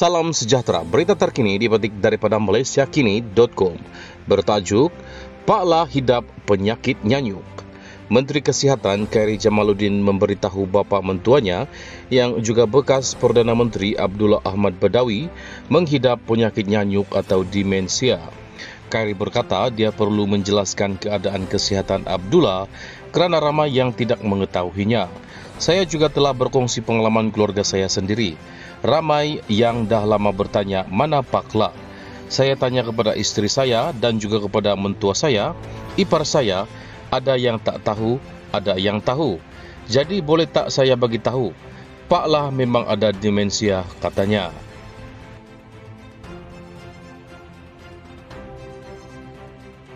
Salam sejahtera. Berita terkini dipetik daripada malaysiakini.com. Bertajuk Pak Lah Hidap Penyakit Nyanyuk. Menteri Kesihatan Khairi Jamaluddin memberitahu bapa mentuanya yang juga bekas Perdana Menteri Abdullah Ahmad Badawi menghidap penyakit nyanyuk atau demensia. Khairi berkata dia perlu menjelaskan keadaan kesihatan Abdullah kerana ramai yang tidak mengetahuinya. Saya juga telah berkongsi pengalaman keluarga saya sendiri. Ramai yang dah lama bertanya mana Pakla. Saya tanya kepada isteri saya dan juga kepada mentua saya, ipar saya, ada yang tak tahu, ada yang tahu. Jadi boleh tak saya bagi tahu? Paklah memang ada demensia katanya.